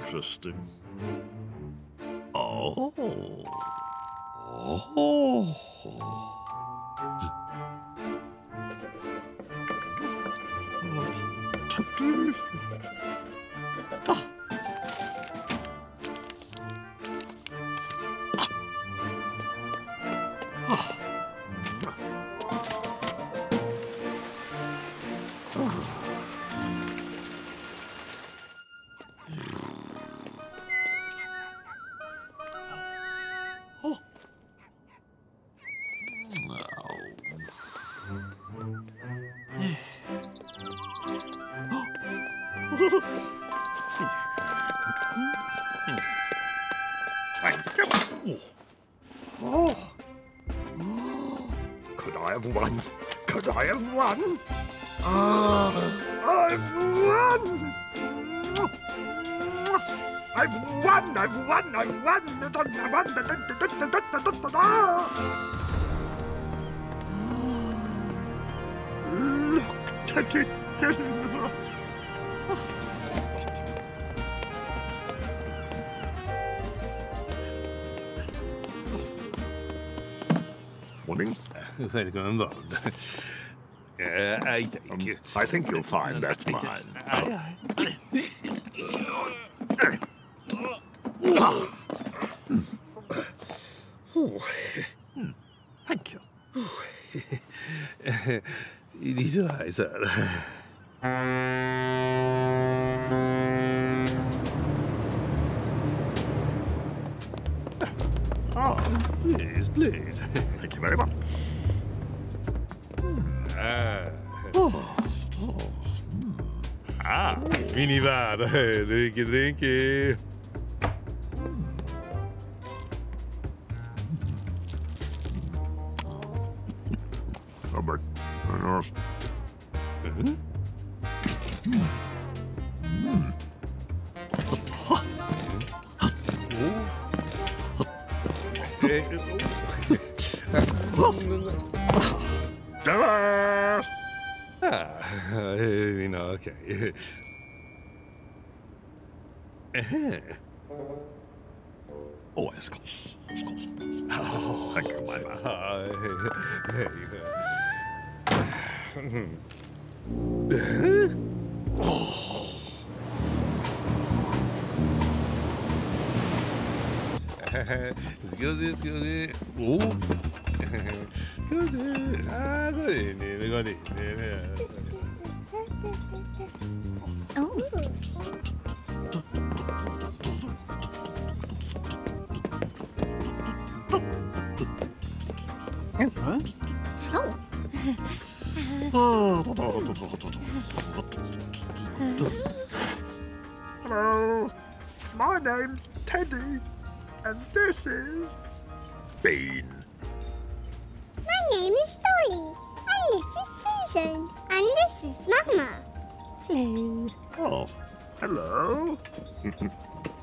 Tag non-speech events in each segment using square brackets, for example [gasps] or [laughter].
Interesting. Oh. Oh. Thank you. Oh. Could I have won? Could I have won? Ah, I've won! I've won! I've won! I've won! I've won! Look, Teddy. Morning. Welcome aboard. Uh, I thank you. I think you'll find that's mine. Thank you. Is I, sir. Ah, Please, please. thank you very much. Ah minibar. [laughs] Drinky, drinky. oh my goodness. Eh, Ta-da! Ah, [laughs] you know, okay. Uh-huh. Oh, yes, of course. Of course. Oh, thank you, my man. Ah, hey, hey. Scusi, scusi. Oh. Scusi. Ah, godini, godini. Oh. Oh. [laughs] Hello, my name's Teddy, and this is Bean. My name is Dolly, and this is Susan, and this is Mama. Hello. Oh, hello.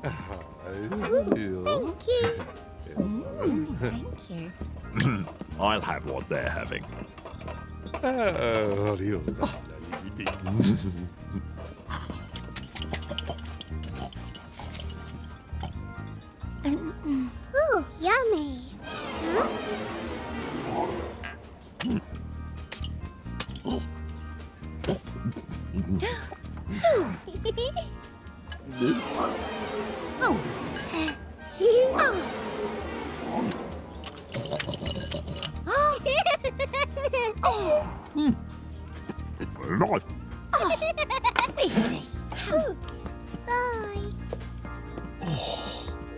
Oh, thank you. Oh, thank you. [clears throat] I'll have what they're having. Oh, Dio. [laughs] Ooh, yummy. Huh? [laughs] [laughs]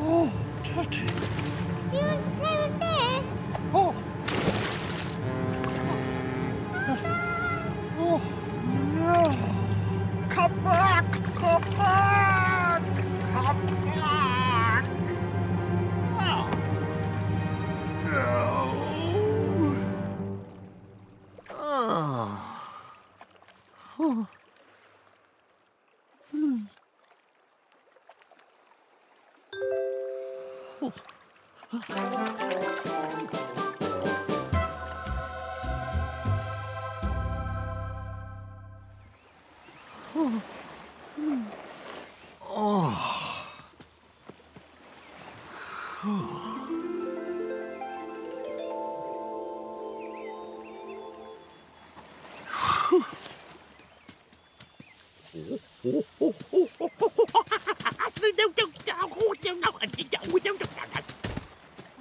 Oh, Teddy. Do you want to play with this? Oh, Oh.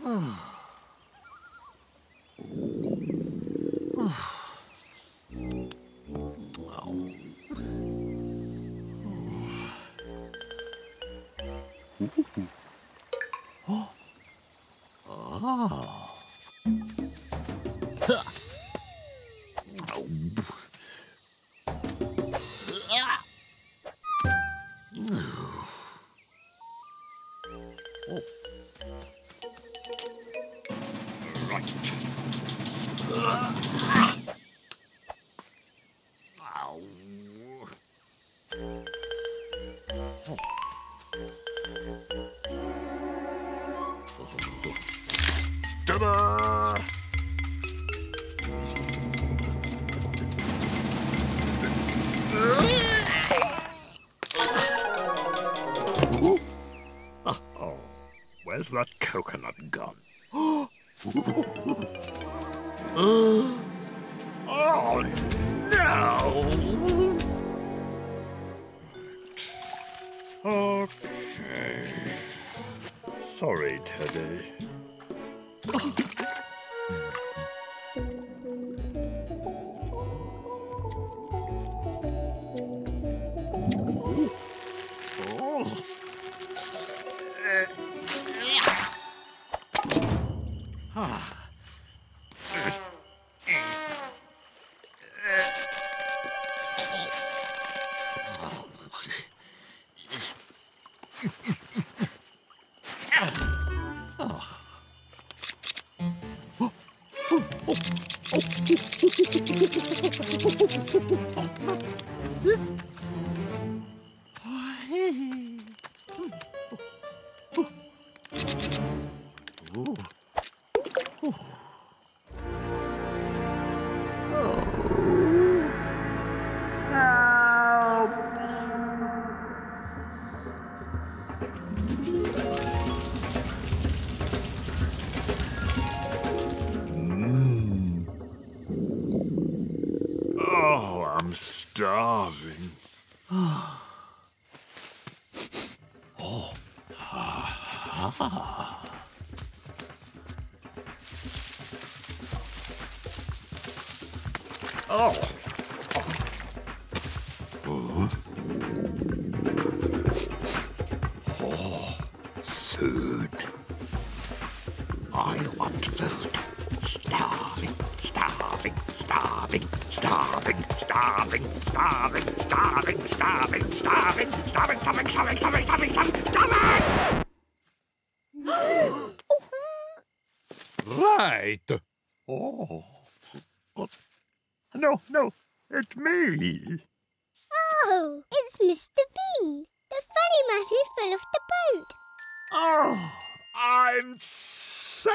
Oh. Ta-da! Oh, where's that coconut gone? [gasps] [laughs] Oh. Oh. Oh, food. I want food. Starving, starving, starving, starving, starving, starving, starving, starving, starving, starving, starving, starving, starving, starving, starving, starving! Right. Oh. No, no, it's me. Oh, it's Mr. Bean, the funny man who fell off the boat. Oh, I'm saved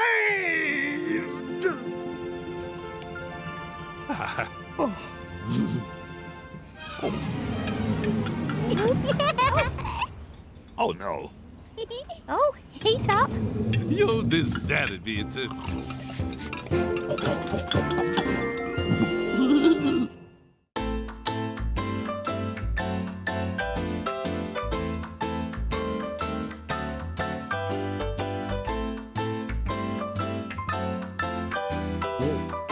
oh. [laughs] oh no. Oh, he's up. You'll deserve it. Whoa. [laughs] Oh.